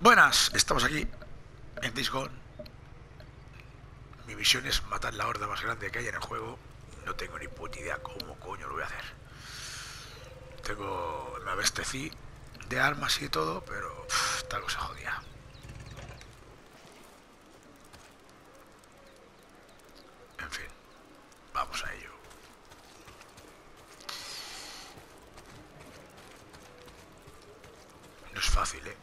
Buenas, estamos aquí en Discord. Mi misión es matar la horda más grande que hay en el juego. No tengo ni puta idea cómo coño lo voy a hacer. Tengo. Me abestecí de armas y todo, pero está cosa jodida. En fin, vamos a ello. No es fácil, ¿eh?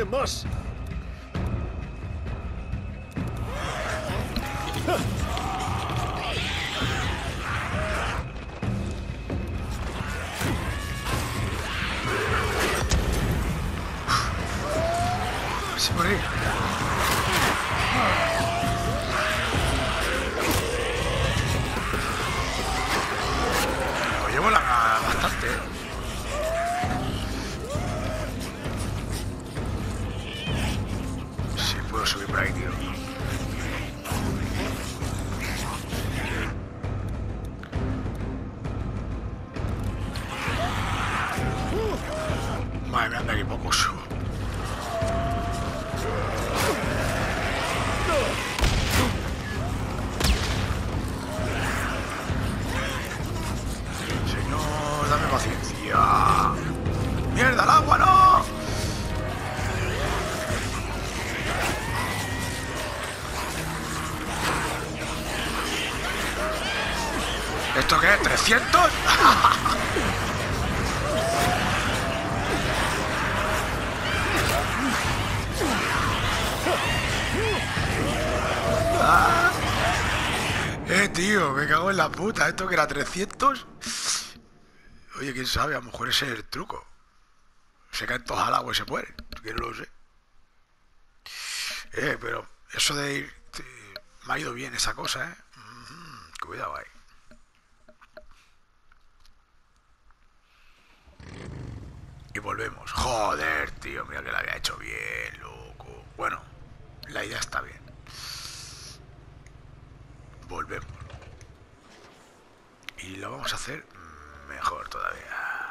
in a. la puta. ¿Esto que era 300? Oye, quién sabe, a lo mejor ese es el truco. Se caen todos al agua y se mueren. Que no lo sé. Eh, pero eso de ir. me ha ido bien esa cosa, ¿eh? Ujú, cuidado ahí. Y volvemos. Joder, tío, mira que la había hecho bien, loco. Bueno, La idea está bien. Volvemos. Y lo vamos a hacer mejor todavía.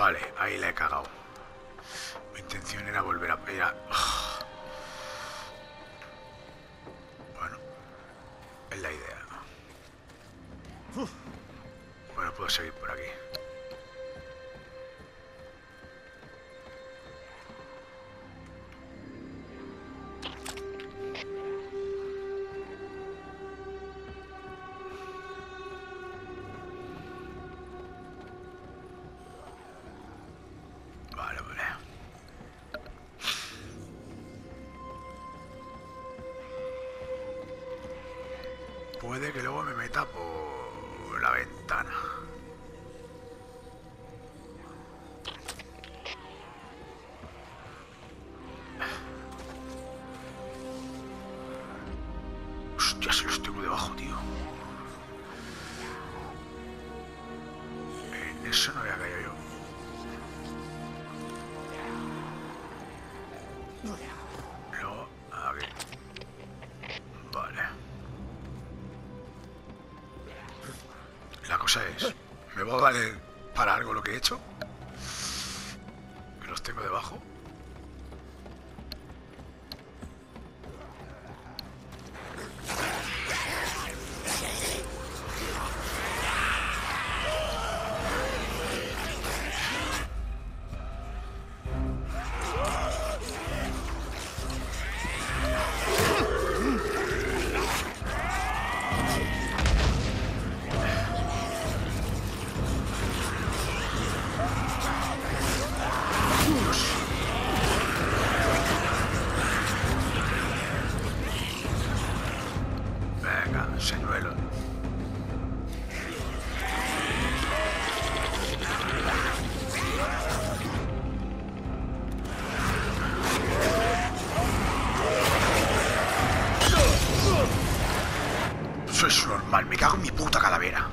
Vale, ahí la he. Puede que luego me meta por ¿Me va a valer para algo lo que he hecho? Que los tengo debajo. Calavera.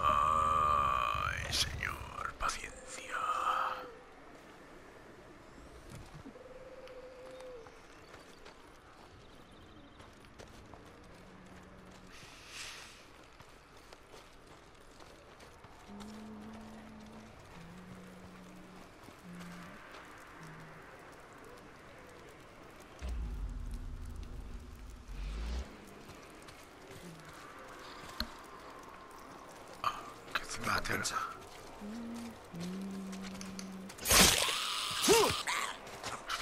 Ay, señor, paciencia. Que encima la tierra.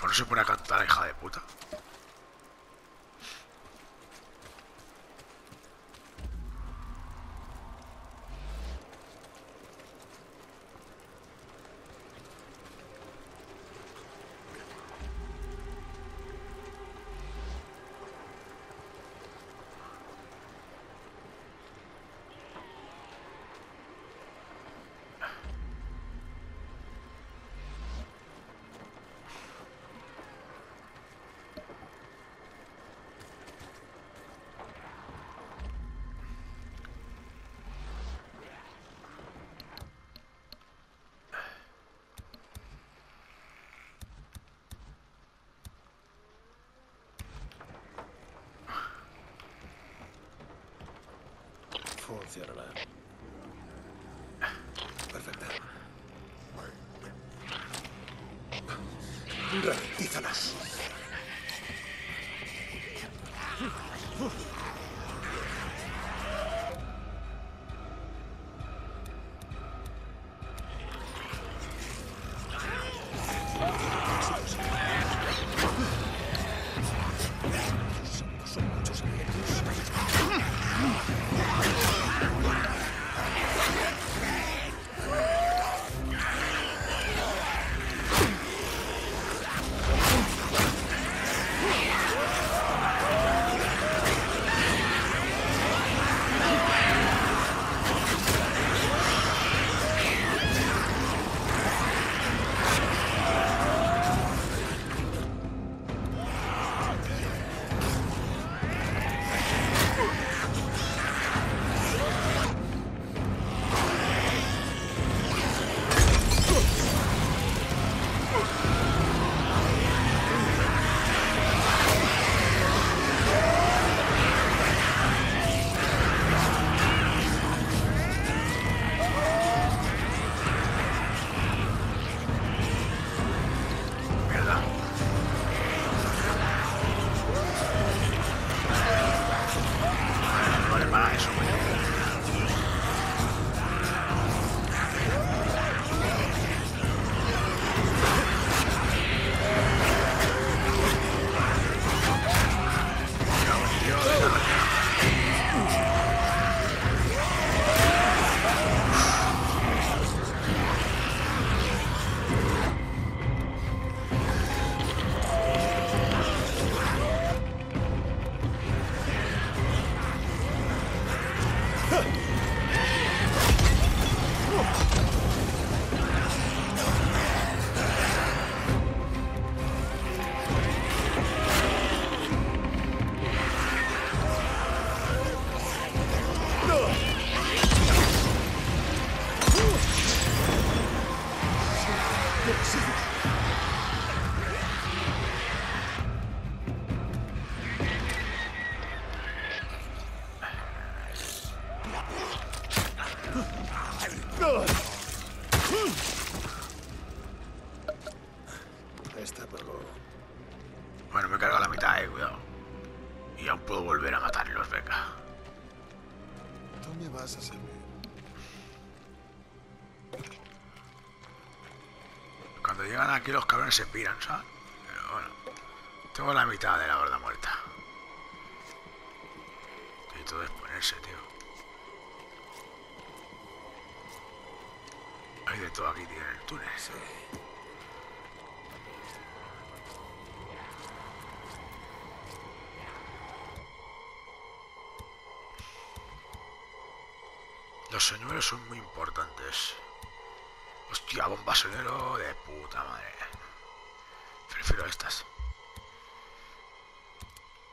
Por no se pone a cantar, hija de puta. Ralentízalos. Esta se piran, ¿sabes? Pero bueno, tengo la mitad de la horda muerta. Y todo es ponerse, tío. Hay de todo aquí, tío, en el túnel. Sí. Los señuelos son muy importantes. Hostia, bomba señuelo de puta madre. Prefiero estas.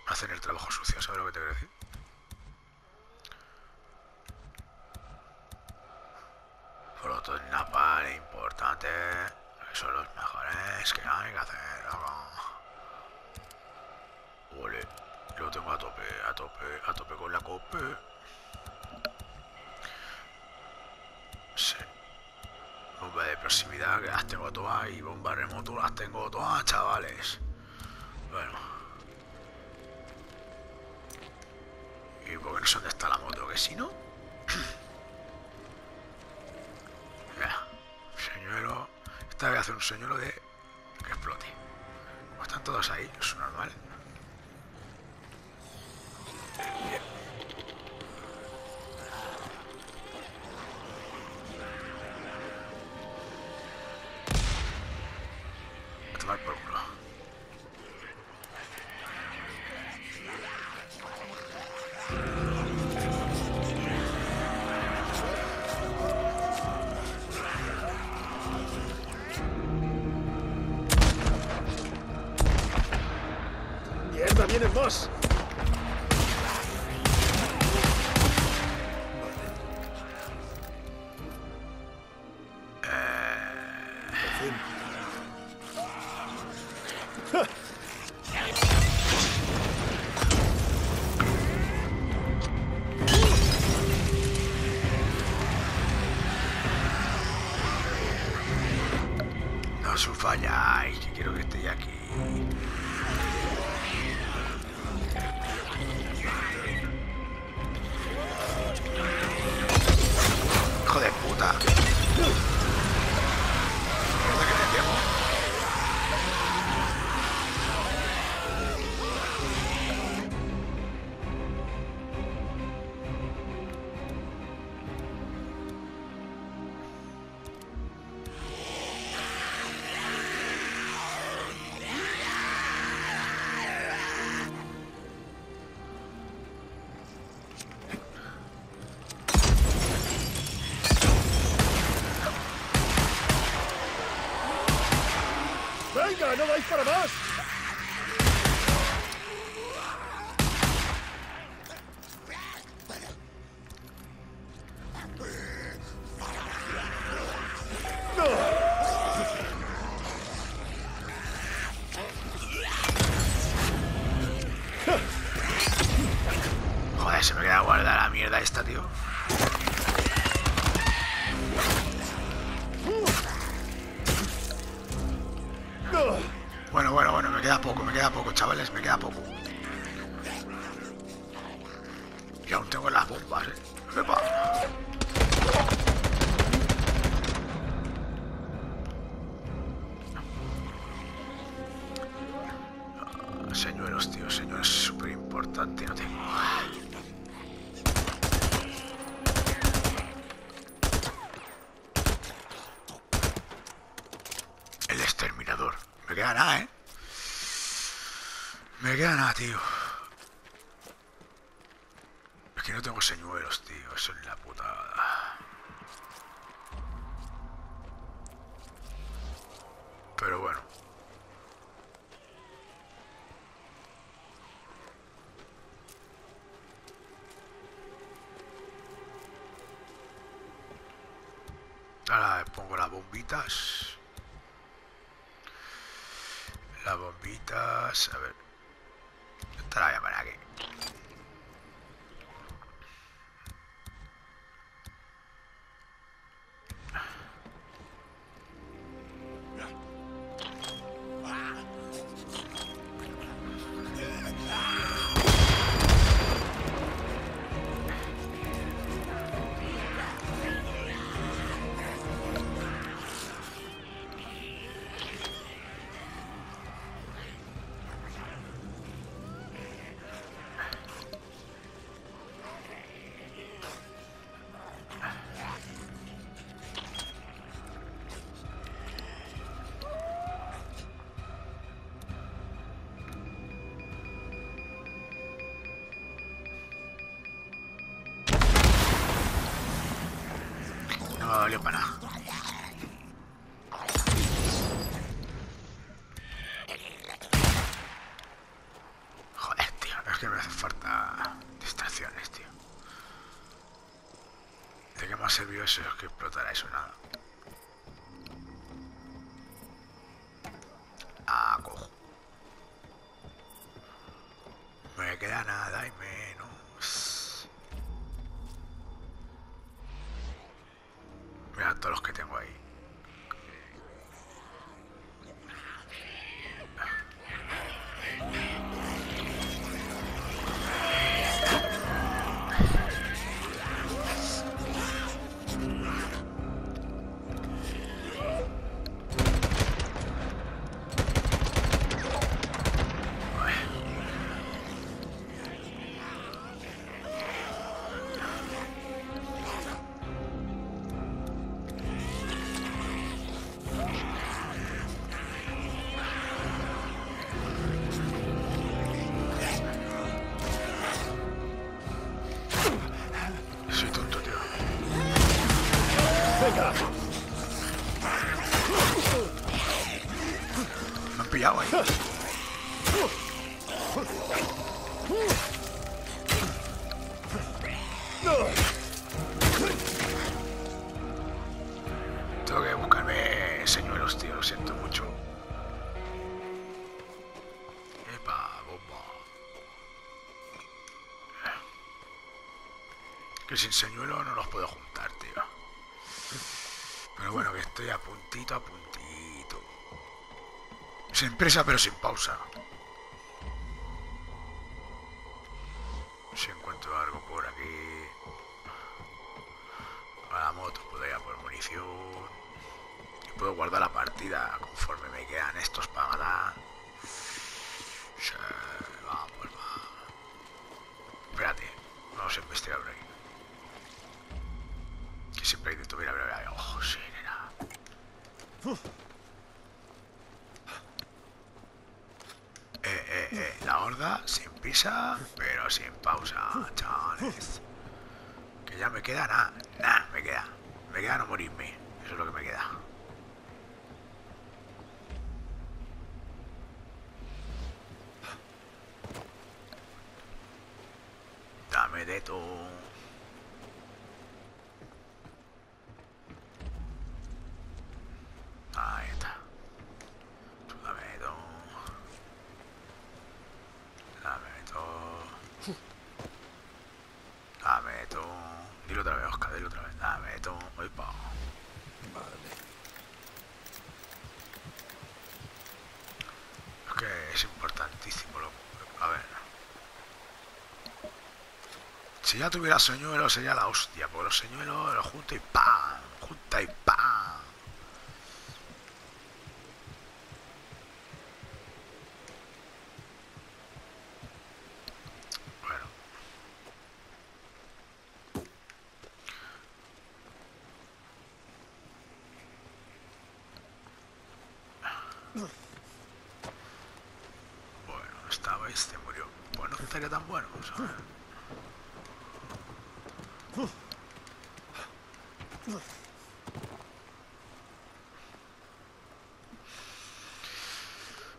Hacen el trabajo sucio, ¿sabes lo que te quiero decir? Frutos napal, importante. Son los mejores que hay que hacer. loco. Ole, lo tengo a tope, a tope, a tope con la cope. Sí. Bomba de proximidad, que las tengo todas, y bomba remoto las tengo todas, chavales. Bueno. ¿Y por qué no sé dónde está la moto? Que si no... Mira, señuelo... Esta vez hacer un señuelo de... que explote. Como están todos ahí, es normal. no su falla. Ay, que quiero que esté aquí. ¡Venga, no dais para más! Me queda nada, ¿eh? Me queda nada, tío. Es que no tengo señuelos, tío. Eso es la putada. Pero bueno. Ahora pongo las bombitas. Las bombitas. A ver. Esta la voy valió para nada. Joder, tío, es que me hace falta distracciones, tío. ¿De qué ha servido eso? Es que explotará eso nada. Ah, cojo. Me queda nada y menos. Mira todos los que tengo ahí. Tengo que buscarme señuelos, tío. Lo siento mucho. Epa, bomba. Que sin señuelo no los puedo juntar, tío. Pero bueno, que estoy a puntito, a puntito. Sin prisa pero sin pausa. Sin prisa, pero sin pausa, chavales. Que ya me queda nada, nada, me queda. Me queda no morirme, eso es lo que me queda. Dame de tú. Ahí está. Tú dame todo. Dame todo. Dame todo. Dilo otra vez, Oscar, dilo otra vez. Dame todo. Voy pa. Es que es importantísimo lo. A ver. Si ya tuviera señuelos sería la hostia, porque los señuelos los junta y ¡pam! Junta y ¡pam! Bueno. Bueno, estaba este, murió. Pues no estaría tan bueno, ¿sabes?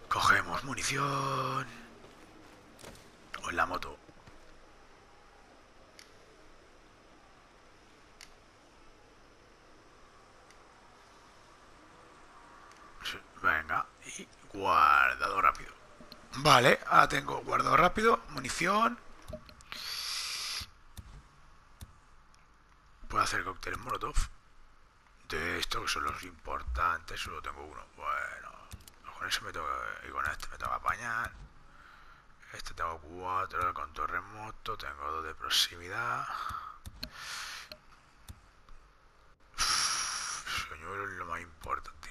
Cogemos munición. O en la moto. Venga, y guardado rápido. Vale, ahora tengo guardado rápido, munición. Puedo hacer cócteles molotov. De estos que son los importantes, solo tengo uno. Bueno, con ese me toca. Y con este me toca apañar. Este tengo cuatro con terremoto, tengo dos de proximidad. Señor, es lo más importante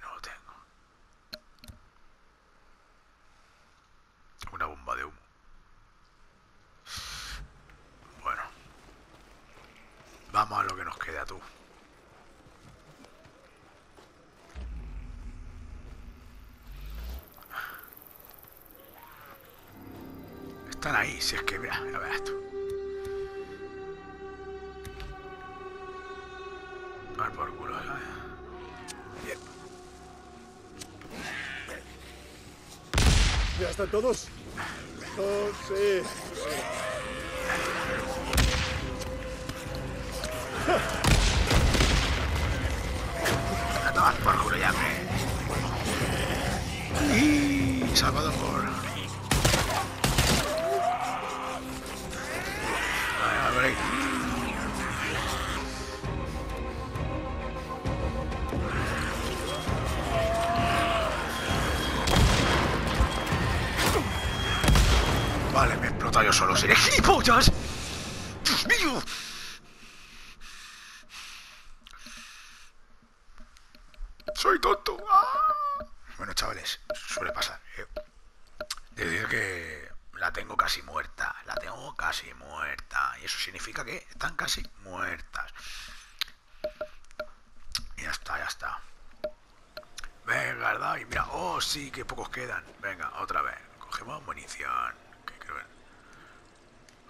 están todos? Oh, sí. A por culo ya. Y Salvador.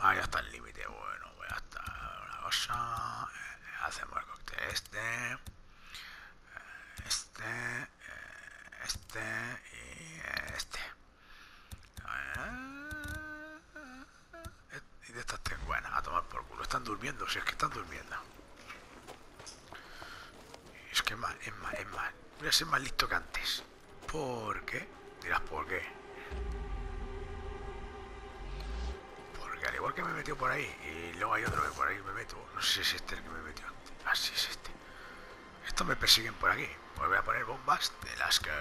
Ah, ya está el límite. Bueno, pues ya está. Una cosa. eh, Hacemos el cóctel este. eh, Este. eh, Este. Y este. Y de estas tengo buenas. A tomar por culo. Están durmiendo. Si es que están durmiendo. Es que es más, es más, es más. Voy a ser más listo que antes. ¿Por qué? Dirás, ¿por qué? Que me metió por ahí, y luego hay otro que por ahí me meto, no sé si es este el que me metió antes. Ah, sí, es este. Estos me persiguen por aquí. Pues voy a poner bombas de las que...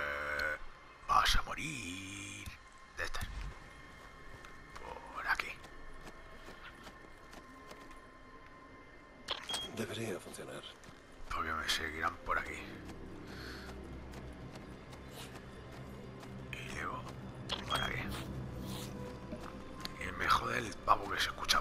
Vas a morir. Y me jode el pavo que se escucha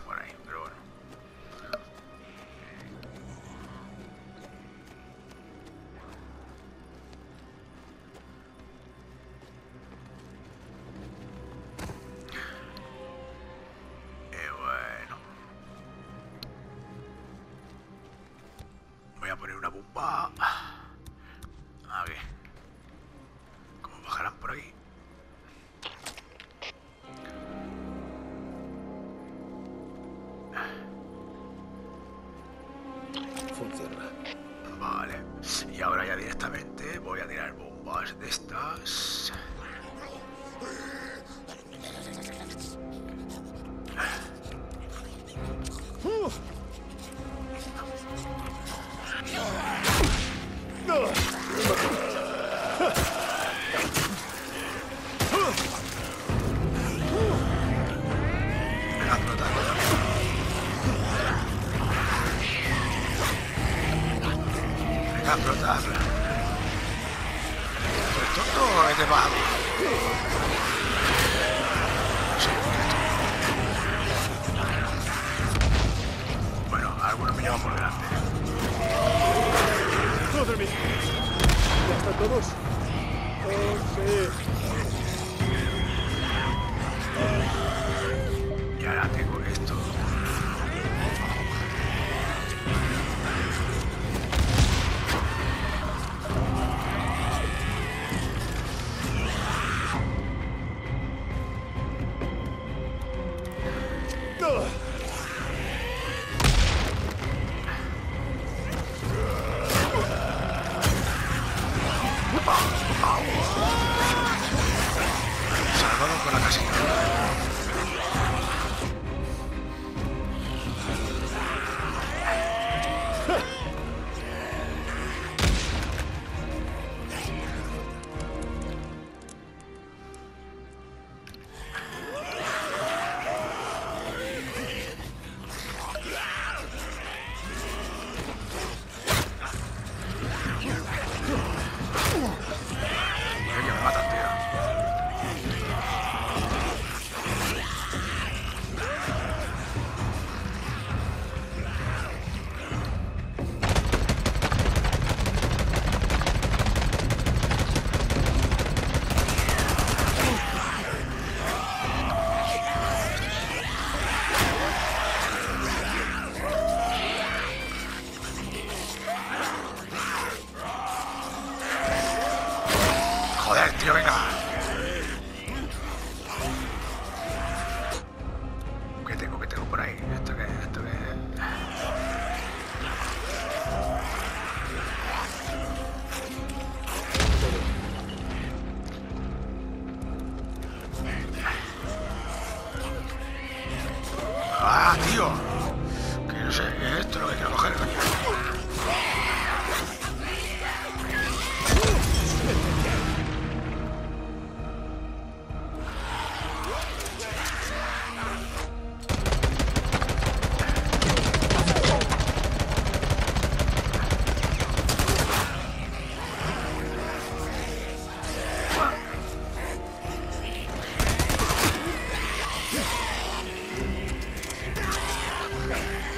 Joder, tío, ¡Sí!